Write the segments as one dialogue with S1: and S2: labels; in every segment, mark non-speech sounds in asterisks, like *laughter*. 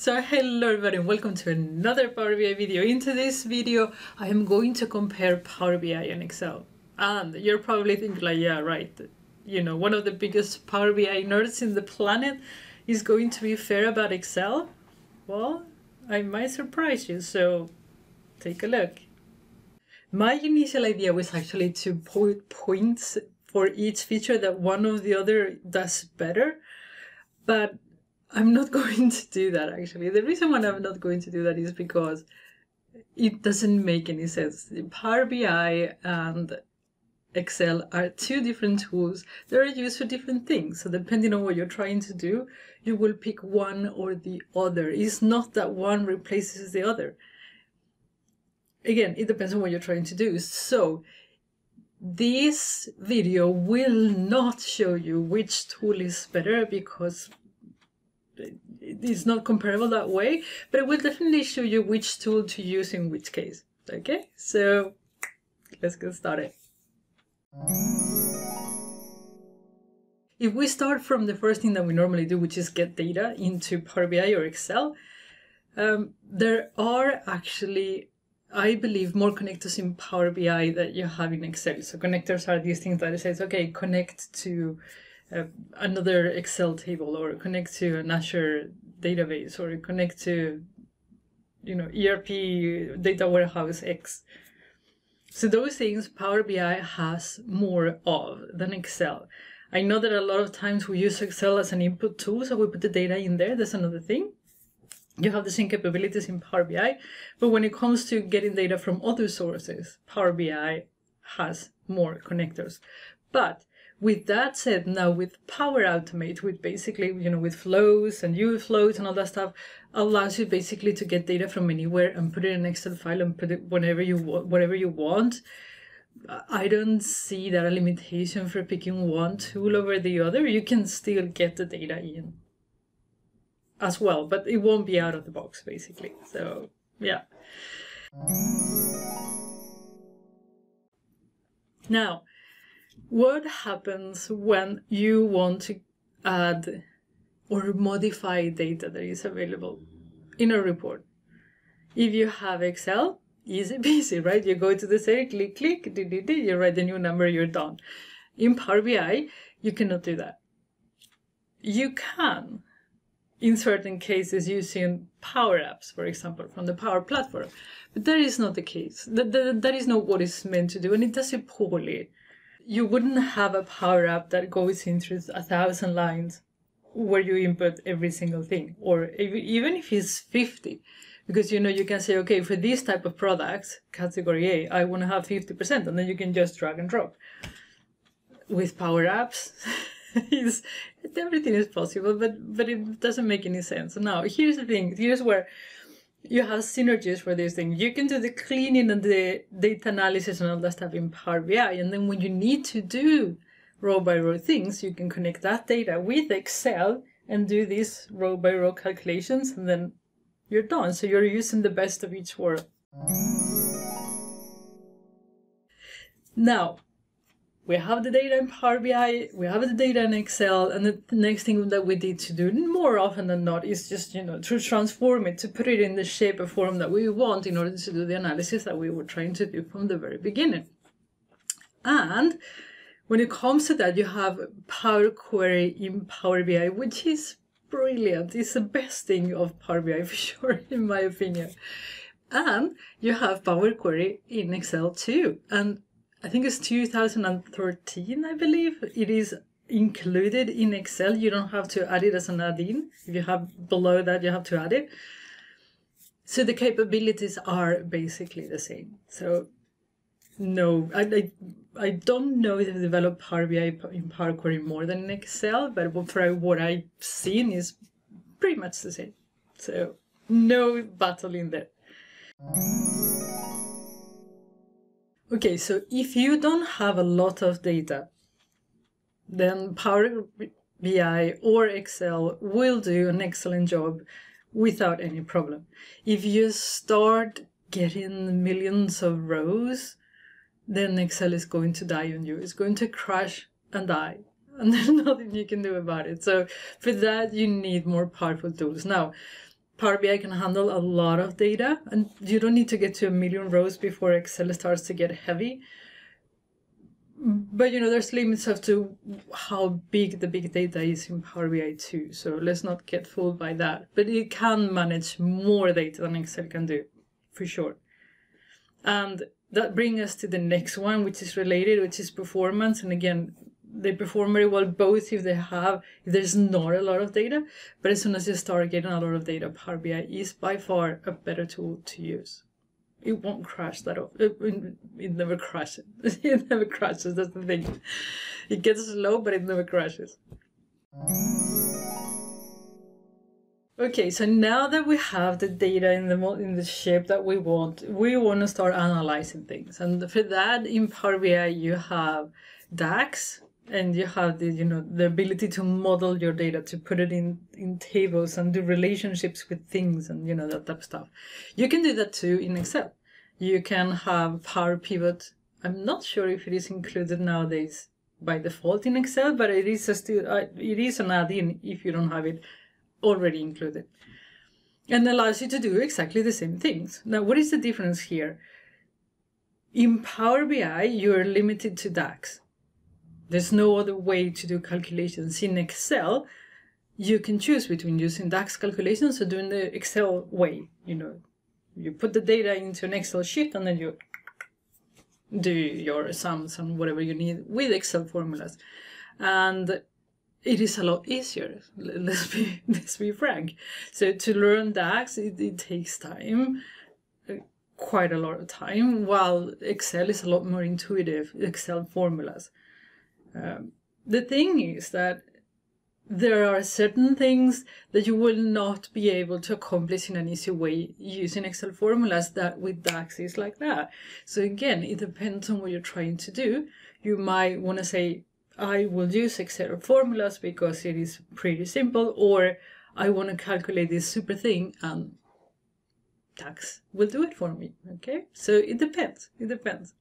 S1: So hello everybody and welcome to another Power BI video. In today's video I am going to compare Power BI and Excel. And you're probably thinking like, yeah right, you know, one of the biggest Power BI nerds in the planet is going to be fair about Excel? Well, I might surprise you, so take a look. My initial idea was actually to put points for each feature that one or the other does better, but I'm not *laughs* going to do that actually. The reason why I'm not going to do that is because it doesn't make any sense. Power BI and Excel are two different tools that are used for different things. So depending on what you're trying to do, you will pick one or the other. It's not that one replaces the other. Again, it depends on what you're trying to do. So this video will not show you which tool is better because it's not comparable that way, but it will definitely show you which tool to use in which case. Okay, so let's get started. If we start from the first thing that we normally do, which is get data into Power BI or Excel, um, there are actually, I believe, more connectors in Power BI that you have in Excel. So connectors are these things that it says, okay, connect to uh, another Excel table or connect to an Azure database or connect to, you know, ERP data warehouse X. So those things Power BI has more of than Excel. I know that a lot of times we use Excel as an input tool, so we put the data in there. That's another thing. You have the same capabilities in Power BI, but when it comes to getting data from other sources, Power BI has more connectors. But with that said, now with Power Automate, with basically, you know, with flows and UI flows and all that stuff, allows you basically to get data from anywhere and put it in an Excel file and put it whenever you want, whatever you want. I don't see that a limitation for picking one tool over the other. You can still get the data in as well, but it won't be out of the box basically. So yeah. Now, what happens when you want to add or modify data that is available in a report? If you have Excel, easy *laughs* peasy, right? You go to the cell, click, click, d, d, d, you write the new number, you're done. In Power BI, you cannot do that. You can, in certain cases, using Power Apps, for example, from the Power Platform. But that is not the case. That, that, that is not what it's meant to do, and it does it poorly you wouldn't have a power app that goes into a thousand lines where you input every single thing or even if it's 50 because you know you can say okay for this type of products category a i want to have 50% and then you can just drag and drop. With power apps is *laughs* everything is possible but but it doesn't make any sense. Now here's the thing here's where you have synergies for these things. You can do the cleaning and the data analysis and all that stuff in Power BI. And then when you need to do row by row things, you can connect that data with Excel and do these row by row calculations and then you're done. So you're using the best of each world. Now, we have the data in Power BI, we have the data in Excel, and the next thing that we need to do more often than not is just, you know, to transform it, to put it in the shape or form that we want in order to do the analysis that we were trying to do from the very beginning. And when it comes to that, you have Power Query in Power BI, which is brilliant. It's the best thing of Power BI *laughs* for sure, in my opinion. And you have Power Query in Excel too. And I think it's 2013, I believe. It is included in Excel. You don't have to add it as an add-in. If you have below that, you have to add it. So the capabilities are basically the same. So no, I, I, I don't know if they develop Power BI in Power Query more than in Excel, but for what I've seen is pretty much the same. So no battle in there. Okay, so if you don't have a lot of data, then Power BI or Excel will do an excellent job without any problem. If you start getting millions of rows, then Excel is going to die on you. It's going to crash and die. *laughs* And there's nothing you can do about it. So for that, you need more powerful tools. Now, Power BI can handle a lot of data, and you don't need to get to a million rows before Excel starts to get heavy. But you know, there's limits as to how big the big data is in Power BI too. So let's not get fooled by that. But it can manage more data than Excel can do, for sure. And that brings us to the next one, which is related, which is performance. And again, they perform very well both if they have if there's not a lot of data but as soon as you start getting a lot of data power bi is by far a better tool to use. It won't crash that off it, it never crashes. *laughs* It never crashes that's the thing. It gets slow but it never crashes. Okay so now that we have the data in the in the shape that we want we want to start analyzing things. And for that in power bi you have dax and you have the you know the ability to model your data to put it in in tables and do relationships with things and you know that type of stuff. You can do that too in excel. You can have power pivot. I'm not sure if it is included nowadays by default in excel but it is still uh, it is an add-in if you don't have it already included. And allows you to do exactly the same things. Now what is the difference here? In power bi you're limited to dax there's no other way to do calculations in Excel. You can choose between using DAX calculations or doing the Excel way. You know, you put the data into an Excel sheet and then you do your sums and whatever you need with Excel formulas. And it is a lot easier. *laughs* Let's be let's be frank. So to learn DAX, it, it takes time, uh, quite a lot of time. While Excel is a lot more intuitive. Excel formulas. Um, the thing is that there are certain things that you will not be able to accomplish in an easy way using Excel formulas that with DAX is like that. So again, it depends on what you're trying to do. You might want to say, I will use Excel formulas because it is pretty simple, or I want to calculate this super thing and DAX will do it for me. Okay, so it depends. It depends.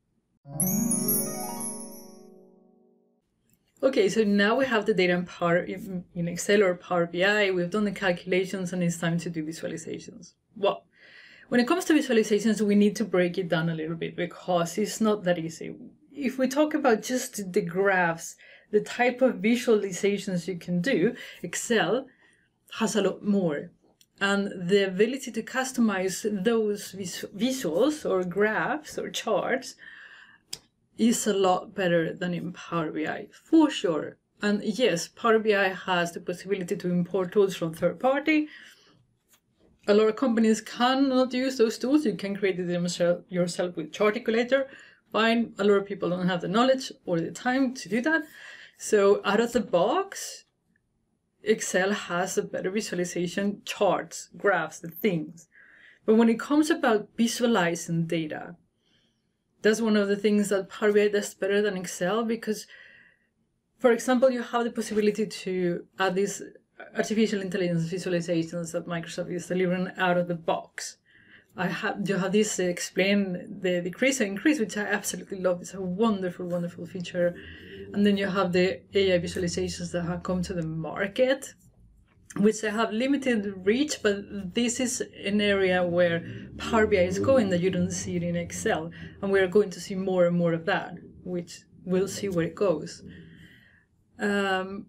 S1: Okay, so now we have the data in, Power, in, Excel or Power BI, we've done the calculations and it's time to do visualizations. Well, when it comes to visualizations, we need to break it down a little bit because it's not that easy. If we talk about just the graphs, the type of visualizations you can do, Excel has a lot more. And the ability to customize those vis visuals or graphs or charts is a lot better than in Power BI, for sure. And yes, Power BI has the possibility to import tools from third party. A lot of companies cannot use those tools. You can create them yourself with Charticulator. Fine, a lot of people don't have the knowledge or the time to do that. So out of the box, Excel has a better visualization, charts, graphs, the things. But when it comes about visualizing data, that's one of the things that Power BI does better than Excel because, for example, you have the possibility to add these artificial intelligence visualizations that Microsoft is delivering out of the box. I have you have this explain the decrease and increase, which I absolutely love. It's a wonderful, wonderful feature. And then you have the AI visualizations that have come to the market which have limited reach, but this is an area where Power BI is going that you don't see it in Excel. And we're going to see more and more of that, which we'll see where it goes. Um,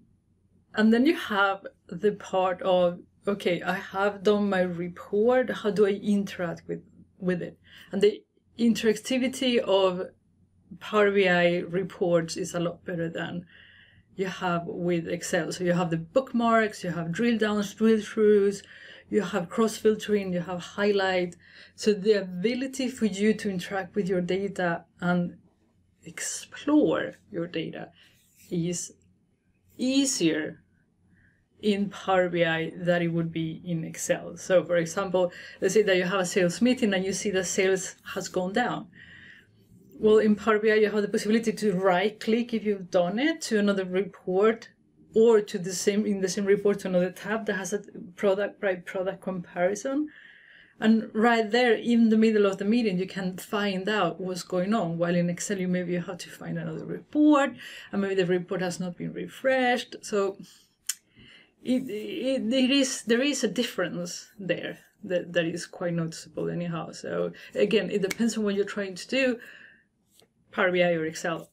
S1: and then you have the part of, okay, I have done my report. How do I interact with, with it? And the interactivity of Power BI reports is a lot better than you have with Excel. So you have the bookmarks, you have drill downs, drill throughs, you have cross filtering, you have highlight. So the ability for you to interact with your data and explore your data is easier in Power BI than it would be in Excel. So for example, let's say that you have a sales meeting and you see that sales has gone down well, in Power BI, you have the possibility to right click if you've done it to another report or to the same in the same report to another tab that has a product by product comparison. And right there in the middle of the meeting, you can find out what's going on. While in Excel, you maybe have to find another report, and maybe the report has not been refreshed. So it, it, it is there is a difference there that, that is quite noticeable anyhow. So again, it depends on what you're trying to do, Power BI or Excel.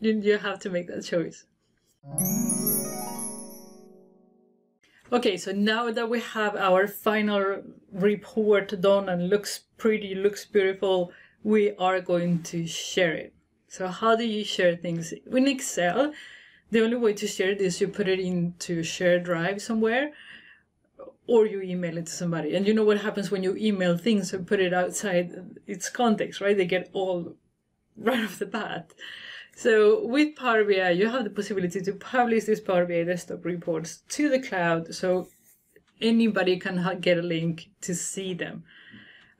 S1: You, you have to make that choice. Okay, so now that we have our final report done and looks pretty, looks beautiful, we are going to share it. So how do you share things? In Excel, the only way to share it is you put it into shared drive somewhere or you email it to somebody. And you know what happens when you email things and put it outside its context, right? They get all *laughs* right off the bat. So with Power BI, you have the possibility to publish these Power BI desktop reports to the cloud so anybody can get a link to see them.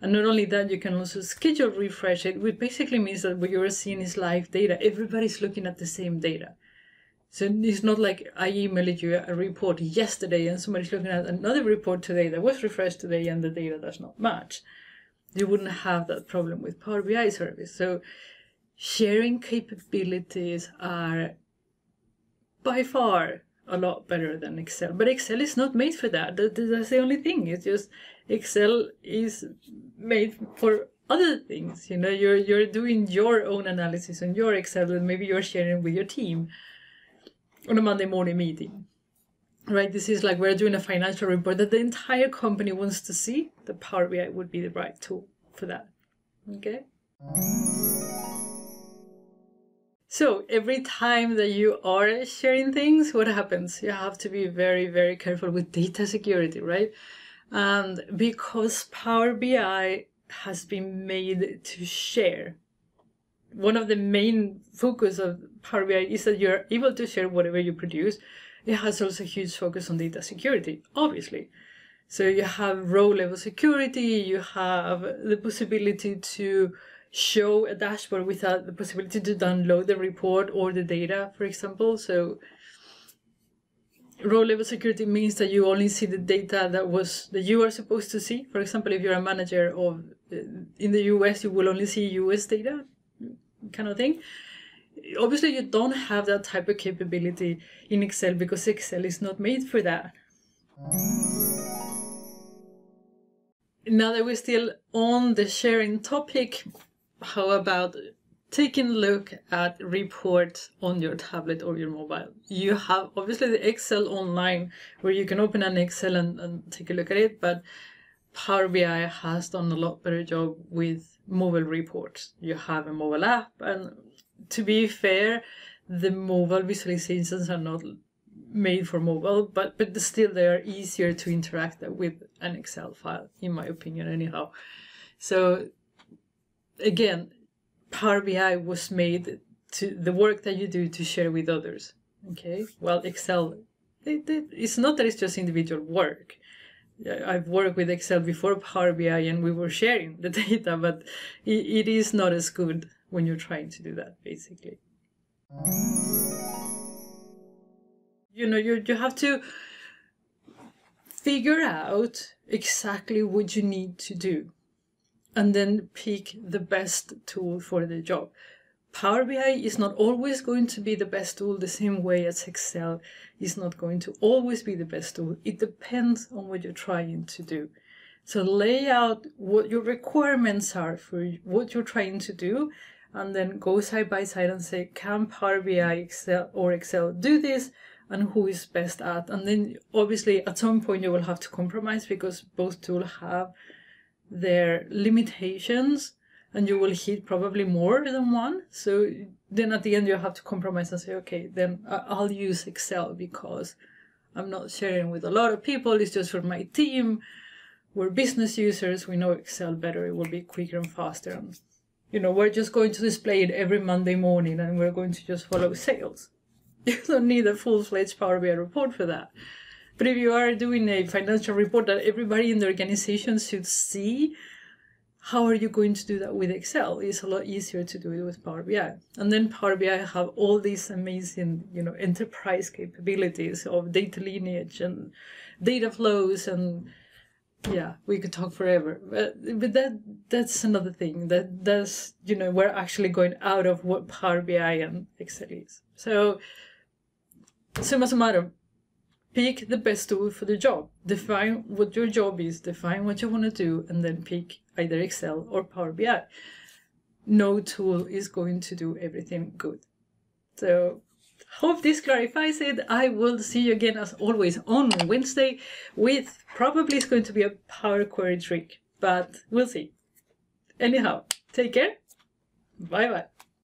S1: And not only that, you can also schedule refresh it, which basically means that what you're seeing is live data. Everybody's looking at the same data. So it's not like I emailed you a report yesterday and somebody's looking at another report today that was refreshed today and the data does not match. You wouldn't have that problem with Power BI service. So sharing capabilities are by far a lot better than Excel. But Excel is not made for that. That's the only thing. It's just Excel is made for other things. You know, you're you're doing your own analysis on your Excel and maybe you're sharing with your team on a Monday morning meeting. Right, this is like we're doing a financial report that the entire company wants to see. The Power BI would be the right tool for that. Okay. So every time that you are sharing things, what happens? You have to be very, very careful with data security, right? And because Power BI has been made to share, one of the main focus of Power BI is that you're able to share whatever you produce. It has also a huge focus on data security, obviously. So you have row level security, you have the possibility to show a dashboard without the possibility to download the report or the data, for example. So row level security means that you only see the data that was that you are supposed to see. For example, if you're a manager of in the US, you will only see US data, kind of thing. Obviously, you don't have that type of capability in Excel because Excel is not made for that. Now that we're still on the sharing topic, how about taking a look at reports on your tablet or your mobile? You have obviously the Excel online where you can open an Excel and, and take a look at it, but Power BI has done a lot better job with mobile reports. You have a mobile app, and to be fair, the mobile visualizations are not made for mobile, but but still they are easier to interact with an Excel file, in my opinion, anyhow. So again, Power BI was made to the work that you do to share with others. Okay, well, Excel, it, it, it's not that it's just individual work. I've worked with Excel before Power BI and we were sharing the *laughs* data, but it, it is not as good when you're trying to do that, basically. You know, you, you have to figure out exactly what you need to do and then pick the best tool for the job. Power BI is not always going to be the best tool the same way as Excel is not going to always be the best tool. It depends on what you're trying to do. So lay out what your requirements are for what you're trying to do and then go side by side and say, can Power BI Excel or Excel do this? And who is best at? And then obviously at some point you will have to compromise because both tools have their limitations and you will hit probably more than one. So then at the end you have to compromise and say, okay, then uh, I'll use Excel because I'm not sharing with a lot of people. It's just for my team. We're business users. We know Excel better. It will be quicker and faster. And, you know, we're just going to display it every Monday morning and we're going to just follow sales. *laughs* You don't need a full-fledged Power BI report for that. But if you are doing a financial report that everybody in the organization should see, how are you going to do that with Excel? It's a lot easier to do it with Power BI. And then Power BI have all these amazing, you know, enterprise capabilities of data lineage and data flows and yeah, we could talk forever. But, but that that's another thing. That that's you know, we're actually going out of what Power BI and Excel is. So summa summarum, pick the best tool for the job. Define what your job is, define what you want to do, and then pick either Excel or Power BI. No tool is going to do everything good. So hope this clarifies it. I will see you again as always on Wednesday with probably it's going to be a Power Query trick, but we'll see. Anyhow, take care. Bye bye.